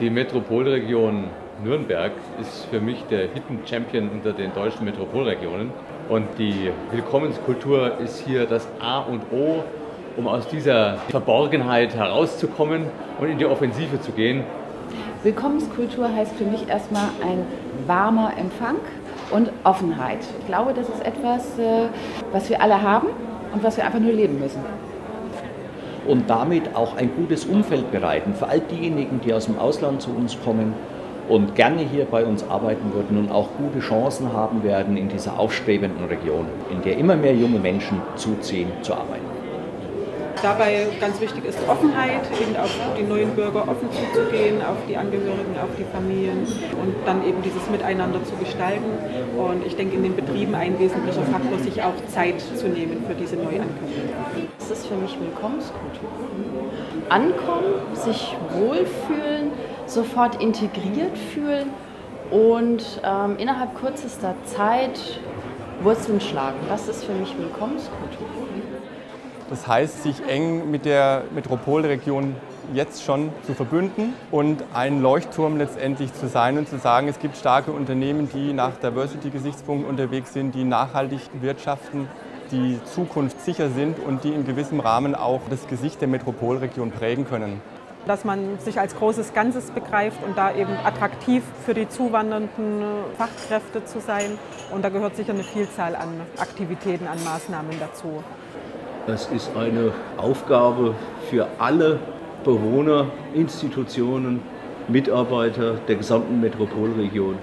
Die Metropolregion Nürnberg ist für mich der Hidden Champion unter den deutschen Metropolregionen. Und die Willkommenskultur ist hier das A und O, um aus dieser Verborgenheit herauszukommen und in die Offensive zu gehen. Willkommenskultur heißt für mich erstmal ein warmer Empfang und Offenheit. Ich glaube, das ist etwas, äh, was wir alle haben und was wir einfach nur leben müssen und damit auch ein gutes Umfeld bereiten für all diejenigen, die aus dem Ausland zu uns kommen und gerne hier bei uns arbeiten würden und auch gute Chancen haben werden in dieser aufstrebenden Region, in der immer mehr junge Menschen zuziehen zu arbeiten. Dabei ganz wichtig ist Offenheit, eben auf die neuen Bürger offen zuzugehen, auf die Angehörigen, auf die Familien und dann eben dieses Miteinander zu gestalten. Und ich denke, in den Betrieben ein wesentlicher Faktor, sich auch Zeit zu nehmen für diese Neuankömmlinge. Das ist für mich Willkommenskultur. Ankommen, sich wohlfühlen, sofort integriert fühlen und ähm, innerhalb kürzester Zeit Wurzeln schlagen. Das ist für mich Willkommenskultur. Das heißt, sich eng mit der Metropolregion jetzt schon zu verbünden und ein Leuchtturm letztendlich zu sein und zu sagen, es gibt starke Unternehmen, die nach Diversity-Gesichtspunkten unterwegs sind, die nachhaltig wirtschaften, die zukunftssicher sind und die in gewissem Rahmen auch das Gesicht der Metropolregion prägen können. Dass man sich als großes Ganzes begreift und da eben attraktiv für die zuwandernden Fachkräfte zu sein. Und da gehört sicher eine Vielzahl an Aktivitäten, an Maßnahmen dazu. Das ist eine Aufgabe für alle Bewohner, Institutionen, Mitarbeiter der gesamten Metropolregion.